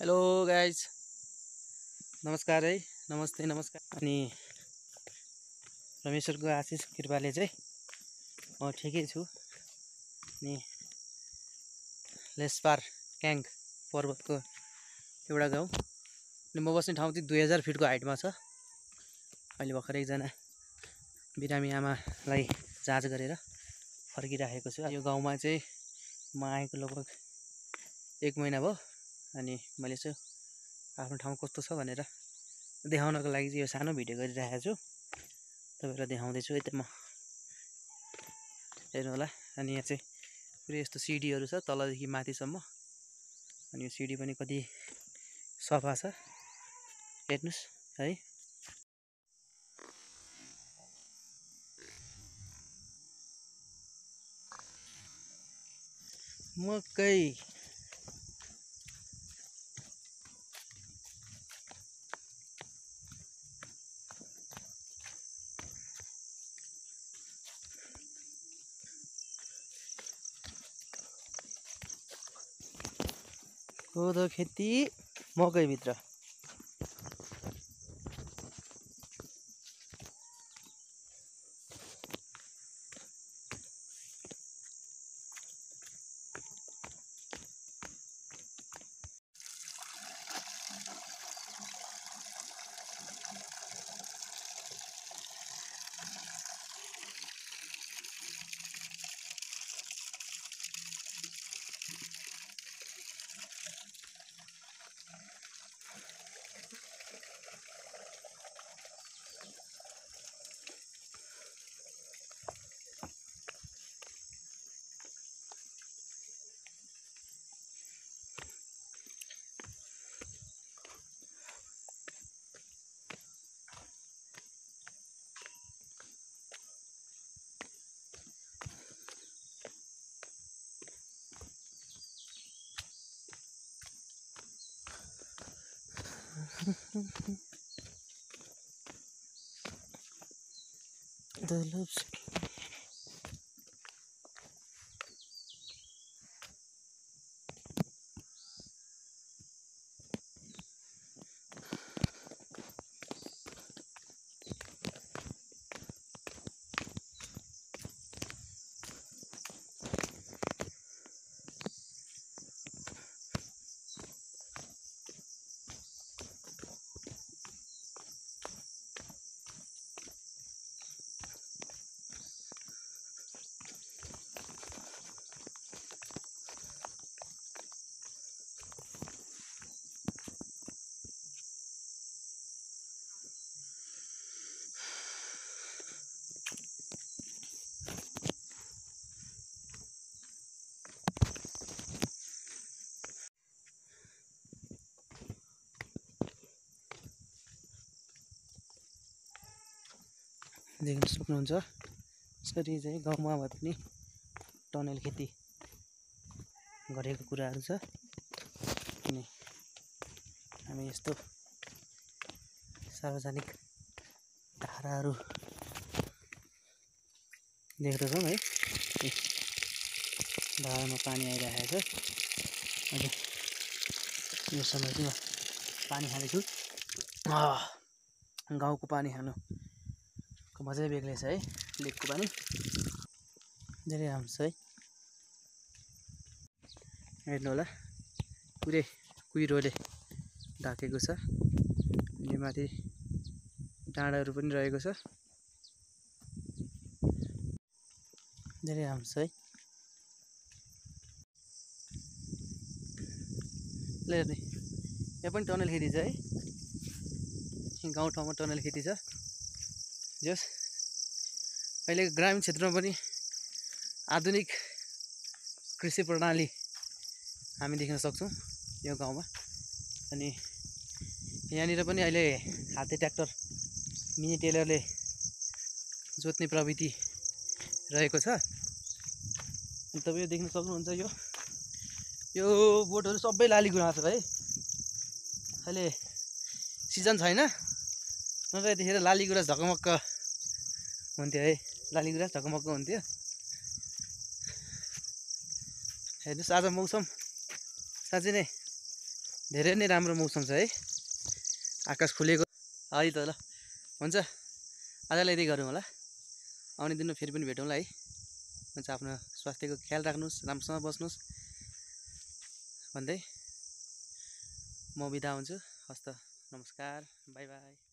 Hello guys नमस्कार है। नमस्ते नमस्कार। अनि परमेश्वरको आशिष कृपाले चाहिँ म ठिकै छु। अनि लेसपार क्याङ पर्वतको एउटा गाउँ। अनि म बस्ने ठाउँ चाहिँ दुई हजार फिटको हाइटमा छ। अहिले भर्खर एकजना बिरामी आमालाई जाँच गरेर फर्किराखेको छु। यो गाउँमा चाहिँ म आएको लगभग एक महिना भयो। अनि मैले चाहिँ आफ्नो ठाउँ कस्तो छ भनेर देखाउनको लागि चाहिँ यो सानो भिडियो गरिरहेको छु। तपाईँहरूलाई देखाउँदैछु है त म हेर्नु होला अनि यहाँ चाहिँ पुरै यस्तो सिडीहरू छ तलदेखि माथिसम्म। अनि यो सिडी पनि कति सफा छ। हेर्नुहोस् है। मकै कोदो खेती मकैभित्र the lips. देख्न सक्नुहुन्छ। यसरी चाहिँ गाउँमा भए पनि टनल खेती गरेको कुराहरू छ। अनि हामी यस्तो सार्वजनिक धाराहरू देख्दछौँ है। धारामा पानी आइरहेको छ। अनि यो समय चाहिँ पानी खाँदैछु गाउँको पानी खानु को मजै बेग्लै छ है। लेकको पानी। धेरै राम्रो छ है। हेर्नु होला। पुरै कुहिरोले ढाकेको छ। अनि माथि डाँडाहरू पनि रहेको छ। धेरै राम्रो छ है। ल हेर्ने। यहाँ पनि टनल खेती छ है। गाउँ ठाउँमा टनल खेती छ जस अहिले ग्रामीण क्षेत्रमा पनि आधुनिक कृषि प्रणाली हामी देख्न सक्छौँ यो गाउँमा। अनि यहाँनिर पनि अहिले हाते ट्र्याक्टर मिनी टेलरले जोत्ने प्रविधि रहेको छ। अनि तपाईँ देख्न सक्नुहुन्छ यो यो बोटहरू सबै लाली छ है अहिले सिजन छैन। नत्र यतिखेर लाली गुराँस ढकमक्क हुन्थ्यो है। लाली गुराँस ढकमक्क हुन्थ्यो। हेर्नुहोस् आज मौसम साँच्चै नै धेरै नै राम्रो मौसम छ है। आकाश खुलेको। है त ल हुन्छ। आजलाई यति गरौँ होला। आउने दिनमा फेरि पनि भेटौँला है। हुन्छ आफ्नो स्वास्थ्यको ख्याल राख्नुहोस् राम्रोसँग बस्नुहोस्। भन्दै म बिदा हुन्छु। हस्त नमस्कार बाई बाई